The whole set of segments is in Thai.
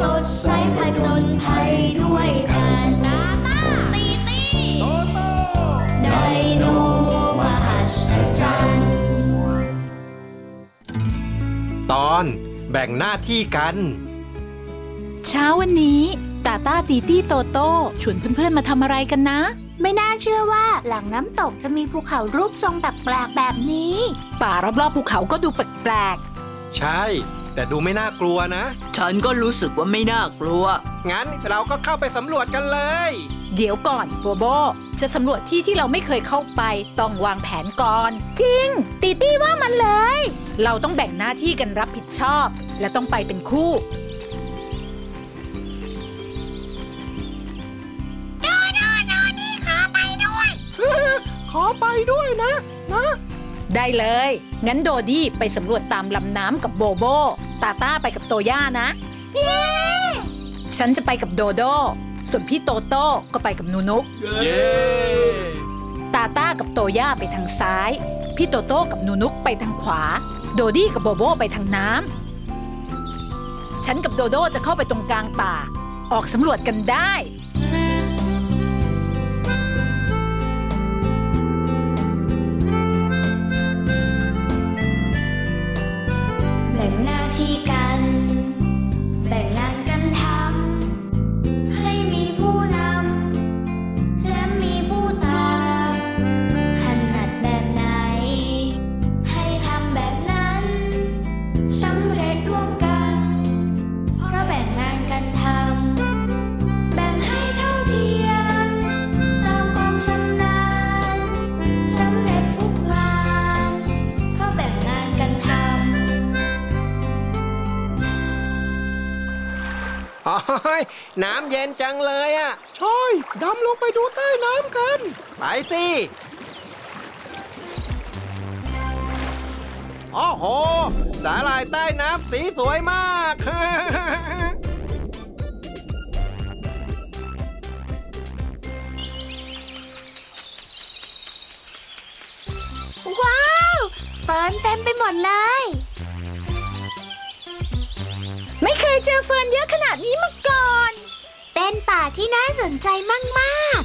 สดใสผจญภัยด้วยกันตาตาตีตีโตโตไดโนมหัศจรรตอนแบ่งหน้าที่กัน เช้าวันนี้ตาต้าตีตี้โตโต้ชวนเพื่อนๆมาทำอะไรกันนะ ไม่น่าเชื่อว่าหลังน้ำตกจะมีภูเขารูปทรงแบบแปลกแบบนี้ ป่ารอบๆภูเขาก็ดูแปลกๆ ใช่ แต่ดูไม่น่ากลัวนะ ฉันก็รู้สึกว่าไม่น่ากลัว งั้นเราก็เข้าไปสำรวจกันเลยๆเดี๋ยวก่อนโบโบ จะสำรวจที่ที่เราไม่เคยเข้าไปต้องวางแผนก่อน จริง ตีตี้ว่ามันเลย เราต้องแบ่งหน้าที่กันรับผิดชอบ และต้องไปเป็นคู่ขอไปด้วยนะ ได้เลย งั้นโดดี้ไปสำรวจตามลำน้ำกับโบโบ ตาต้าไปกับโตย่านะ เย้ ฉันจะไปกับโดโด ส่วนพี่โตโต้ก็ไปกับนูนุก เย้ ตาต้ากับโตย่าไปทางซ้าย พี่โตโต้กับนูนุกไปทางขวา โดดี้กับโบโบไปทางน้ำ ฉันกับโดโดจะเข้าไปตรงกลางป่า ออกสำรวจกันได้ อ้ยน้ำเย็นจังเลยอะใช่ดำลงไปดูใต้น้ำกัน ไปสิโอ้โห สาหร่ายใต้น้ำสีสวยมาก ว้าวเฟิร์นเต็มไปหมดเลย ยเจอเฟิร์นเยอะขนาดนี้มาก่อน เป็นป่าที่น่าสนใจมาก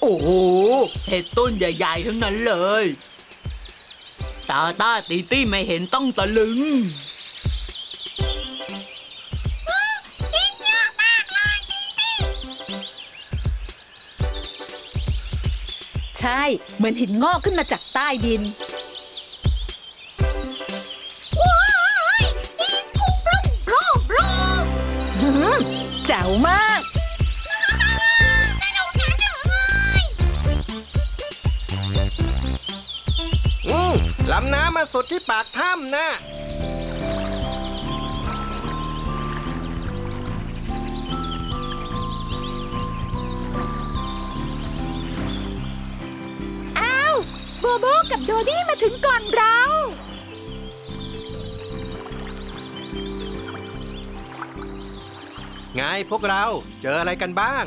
โอ้โหเห็ดต้นใหญ่ ๆ ทั้งนั้นเลย ตาตาตีตี้ไม่เห็นต้องตะลึง ใช่ เหมือนหินงอกขึ้นมาจากใต้ดินๆว้ายนี่กุบลุกโลบโลบหืมแจ๋วมากสนุกจังเลยอืมลำน้ำมาสุดที่ปากถ้ำนะ โบโบกับโดดี้มาถึงก่อนเรา ไงพวกเราเจออะไรกันบ้าง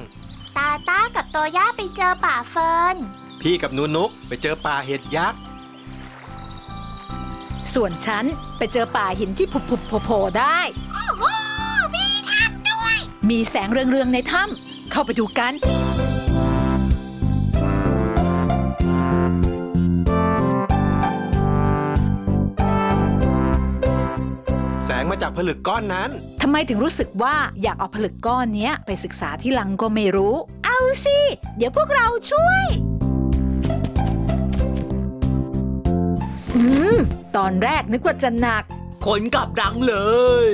ตาต้ากับโตย่าไปเจอป่าเฟิร์น พี่กับนูนุกไปเจอป่าเห็ดยักษ์ ส่วนฉันไปเจอป่าหินที่ผุบๆโผล่ๆได้ โอ้โหมีทับด้วย มีแสงเรืองๆในถ้ำเข้าไปดูกัน สงมาจากผลึกก้อนนั้นทำไมถึงรู้สึกว่าอยากเอาผลึกก้อนเนี้ยไปศึกษาที่ลังก็ไม่รู้ เอาสิ เดี๋ยวพวกเราช่วย อืม ตอนแรกนึกว่าจะหนัก ขนกลับดังเลย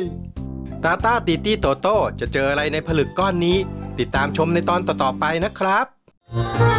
ตาตาตีตี้โตโต้จะเจออะไรในผลึกก้อนนี้ ติดตามชมในตอนต่อๆไปนะครับ「